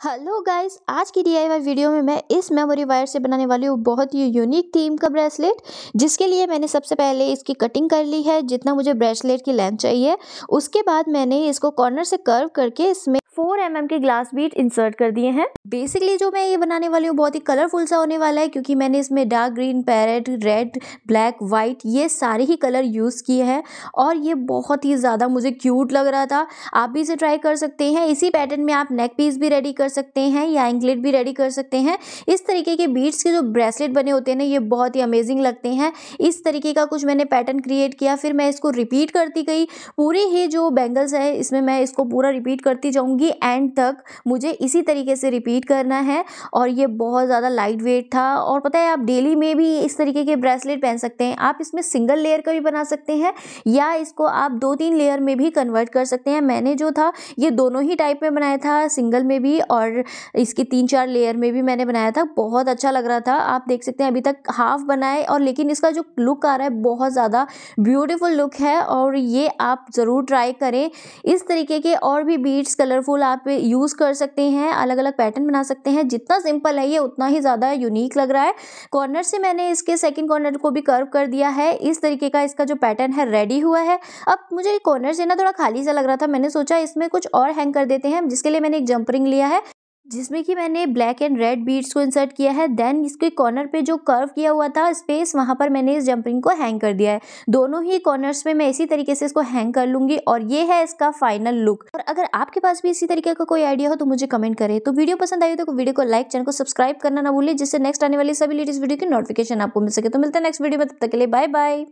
Hello guys आज की D video में मैं इस मेमोरी वायर से बनाने वाली हूँ बहुत ही यूनिक थीम का ब्रेसलेट जिसके लिए मैंने सबसे पहले इसकी कटिंग कर ली है, जितना मुझे ब्रेसलेट की लेंथ चाहिए। उसके बाद मैंने इसको कॉर्नर से कर्व करके इसमें फोर एम के ग्लास बीट इंसर्ट कर दिए हैं। बेसिकली जो मैं ये बनाने वाली हूँ, बहुत ही कलरफुल सा होने वाला है, क्योंकि मैंने इसमें dark green parrot red black white ये सारे ही कलर यूज़ किए हैं। और ये बहुत ही ज़्यादा मुझे क्यूट लग रहा था। आप भी इसे ट्राई कर सकते हैं। इसी पैटर्न में आप नेक पीस भी रेडी कर सकते हैं, या एंकलेट भी रेडी कर सकते हैं। इस तरीके के बीट्स के जो ब्रेसलेट बने होते हैं ना, ये बहुत ही अमेजिंग लगते हैं। इस तरीके का कुछ मैंने पैटर्न क्रिएट किया, फिर मैं इसको रिपीट करती गई। पूरे ही जो बैंगल्स है, इसमें मैं इसको पूरा रिपीट करती जाऊँगी। एंड तक मुझे इसी तरीके से रिपीट करना है और ये बहुत ज़्यादा लाइट वेट था और पता है आप डेली में भी इस तरीके के ब्रेसलेट पहन सकते हैं। आप इसमें सिंगल लेयर का भी बना सकते हैं या इसको आप दो तीन लेयर में भी कन्वर्ट कर सकते हैं। मैंने जो था, ये दोनों ही टाइप में बनाया था सिंगल में भी और इसकी तीन चार लेयर में भी मैंने बनाया था। बहुत अच्छा लग रहा था। आप देख सकते हैं अभी तक हाफ़ बनाए और लेकिन इसका जो लुक आ रहा है, बहुत ज़्यादा ब्यूटीफुल लुक है और ये आप ज़रूर ट्राई करें। इस तरीके के और भी बीट्स कलरफुल आप यूज़ कर सकते हैं अलग अलग पैटर्न बना सकते हैं, जितना सिंपल है ये उतना ही ज़्यादा यूनिक लग रहा है। कॉर्नर से मैंने इसके सेकेंड कॉर्नर को भी कर्व कर दिया है, इस तरीके का इसका जो पैटर्न है रेडी हुआ है। अब मुझे कॉर्नर से ना थोड़ा खाली सा लग रहा था, मैंने सोचा इसमें कुछ और हैंग कर देते हैं, जिसके लिए मैंने एक जंपरिंग लिया है। जिसमें कि मैंने ब्लैक एंड रेड बीड्स को इंसर्ट किया है देन इसके कॉर्नर पे जो कर्व किया हुआ था स्पेस वहाँ पर मैंने इस जंपरिंग को हैंग कर दिया है। दोनों ही कॉर्नर्स में मैं इसी तरीके से इसको हैंग कर लूँगी और ये है इसका फाइनल लुक और अगर आपके पास भी इसी तरीके का कोई आइडिया हो तो मुझे कमेंट करें। तो वीडियो पसंद आई तो वीडियो को लाइक चैनल को सब्सक्राइब करना ना भूलिए जिससे नेक्स्ट आने वाली सभी लेटेस्ट वीडियो की नोटिफिकेशन आपको मिल सके। तो मिलता है नेक्स्ट वीडियो में, तब तक के लिए बाय बाय